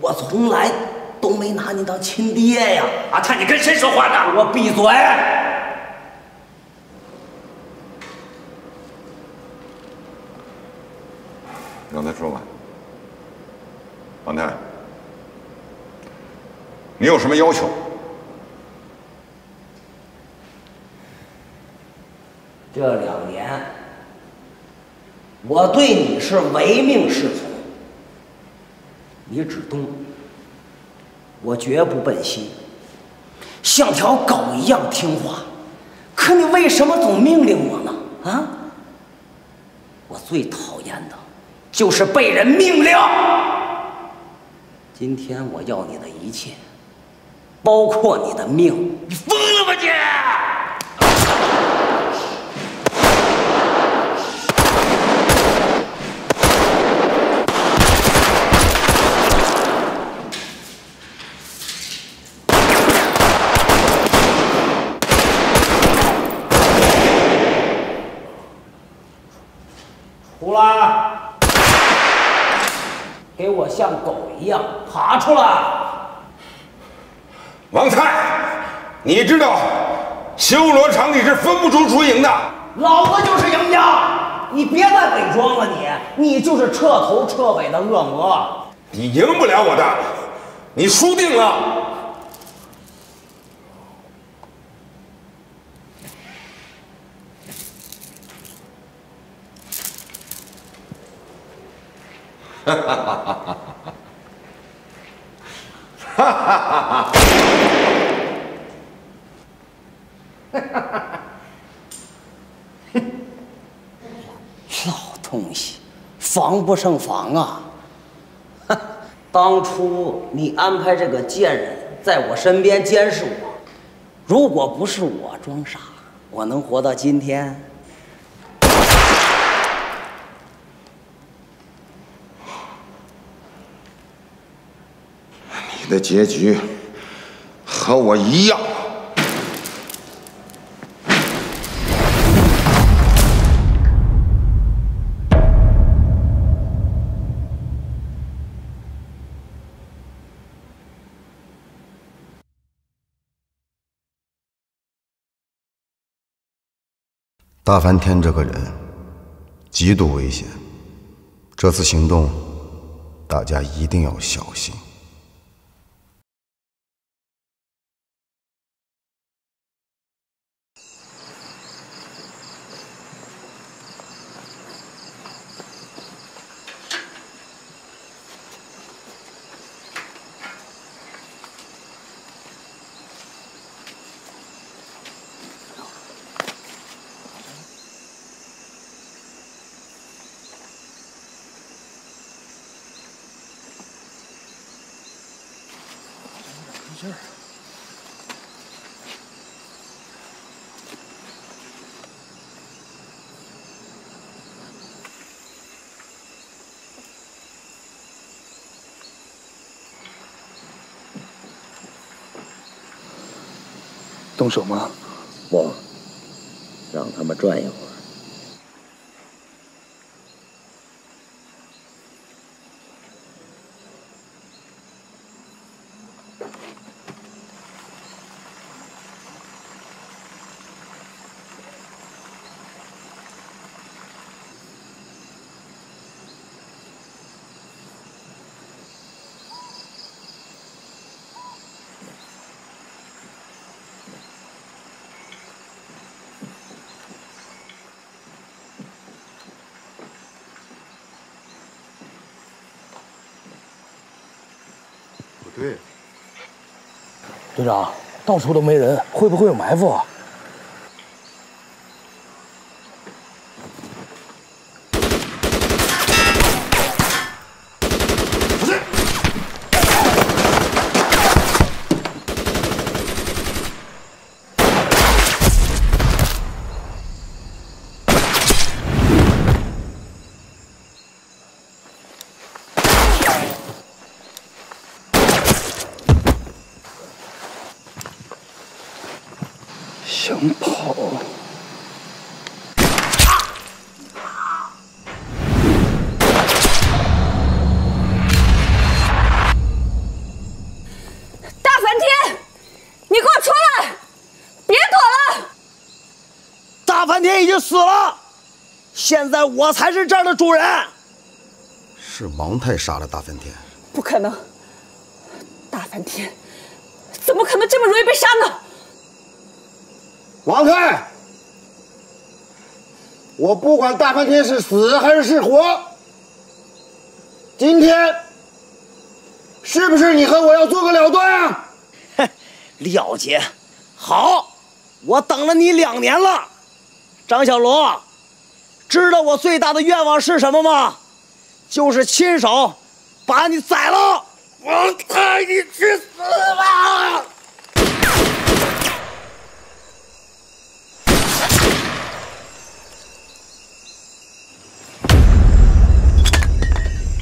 G: 我从来都没拿你当亲爹呀！
H: 阿泰，你跟谁说话呢？
G: 我闭嘴！
J: 让他说完。王太，你有什么要求？
G: 这两年，我对你是唯命是从，你指东，我绝不奔西，像条狗一样听话。可你为什么总命令我呢？啊！我最讨厌的就是被人命令。今天我要你的一切，包括你的命。
H: 你疯了吧你！
G: 出来！给我像狗一样爬出来！
J: 王菜，你知道修罗场你是分不出输赢的。
G: 老子就是赢家！你别再伪装了你，你就是彻头彻尾的恶魔！
J: 你赢不了我的，你输定了。哈哈哈！哈哈哈哈！
G: 老东西，防不胜防啊！当初你安排这个贱人在我身边监视我，如果不是我装傻，我能活到今天？
J: 你的结局和我一样。
C: 大梵天这个人极度危险，这次行动大家一定要小心。
S: 动手吗？
G: 不，让他们转一会儿。
S: 队长，到处都没人，会不会有埋伏啊？
H: 想跑？
Q: 大梵天，你给我出来！别躲了！
G: 大梵天已经死了，现在我才是这儿的主人。
C: 是王太杀了大梵天，
Q: 不可能，大梵天怎么可能这么容易被杀呢？
A: 王太，我不管大梵天是死还是是活，今天是不是你和我要做个了断啊？
G: 哼 了结，好，我等了你两年了，张小罗，知道我最大的愿望是什么吗？就是亲手把你宰了。王太，你去死吧！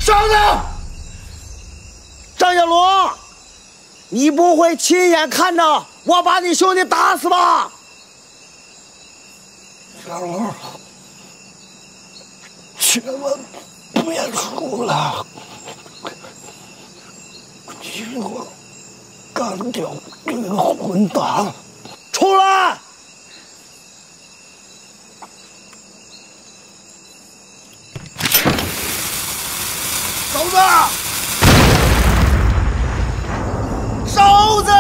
A: 上子，
G: 张小龙，你不会亲眼看着我把你兄弟打死吧？
A: 小罗，千万别出来，替我干掉这个混蛋！
G: 出来！
S: 手子，手子！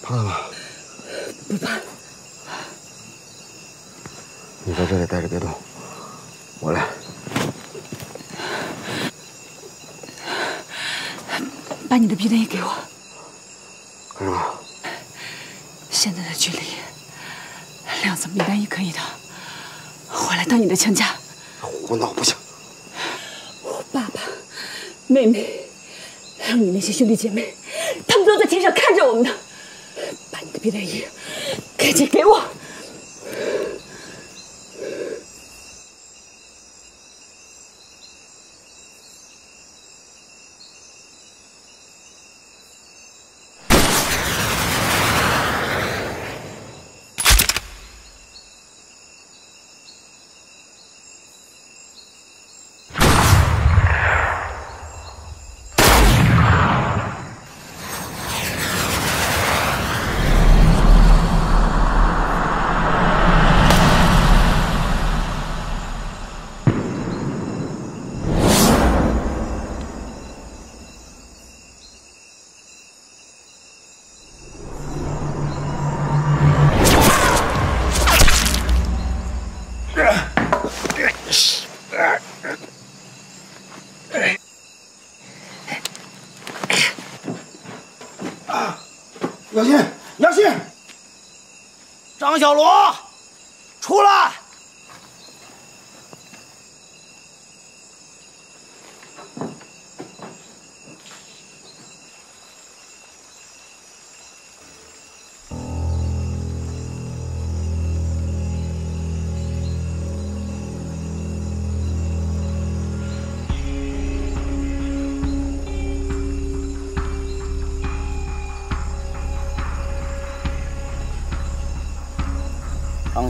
T: 怕了吗？
Q: 不怕。
T: 你在这里待着别动，我来。
Q: 把你的避弹衣给我。
T: 干什么？
Q: 现在的距离，两层避弹衣可以的。我来当你的枪架。
T: 胡闹不行。
Q: 我爸爸、妹妹，还有你那些兄弟姐妹，他们都在天上看着我们呢。把你的避弹衣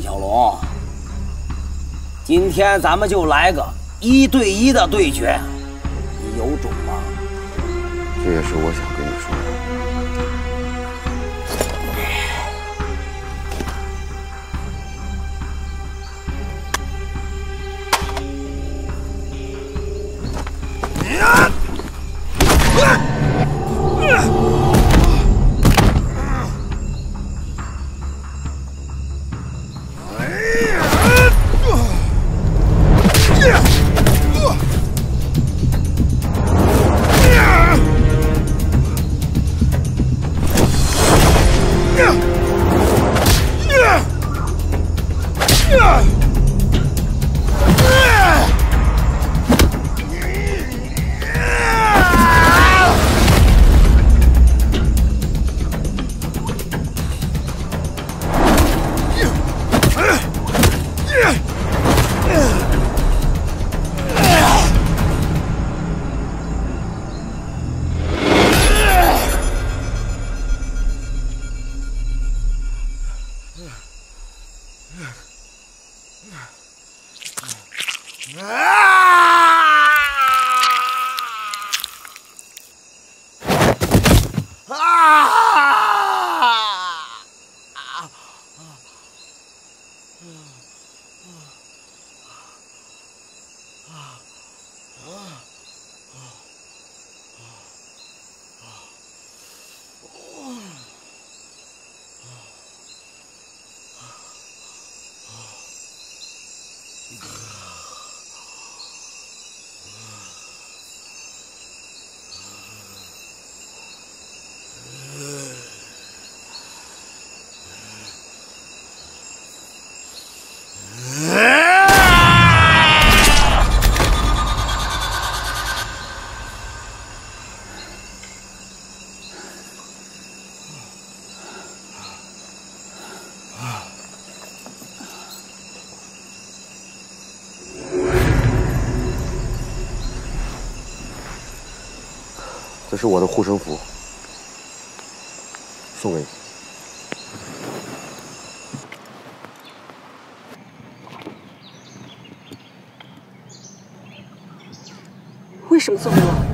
G: 小龙，今天咱们就来个一对一的对决，你有种吗？
T: 这也是我想
A: Oh. 是我的护身符，送给你。
Q: 为什么送给我？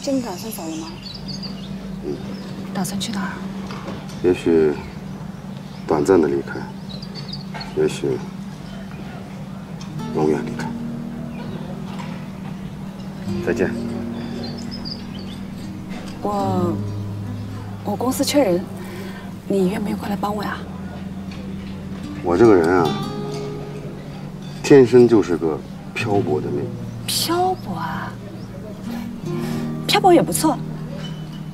Q: 真的打算走了吗？
A: 嗯，
Q: 打算去哪儿？
A: 也许短暂的离开，也许永远离开。再见。
Q: 我我公司缺人，你愿不愿意过来帮我呀？
A: 我这个人啊，天生就是个漂泊的命。
Q: 漂漂泊也不错。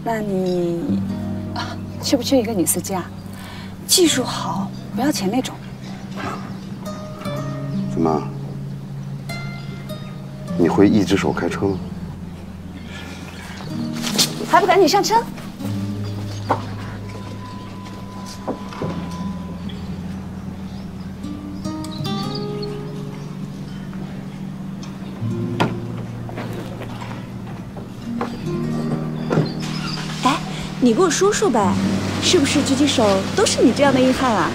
Q: 那你啊，缺不缺一个女司机啊？技术好，不要钱那种。
A: 怎么？你会一只手开车吗？
Q: 还不赶紧上车！
U: 你给我说说呗，是不是狙击手都是你这样的硬汉啊？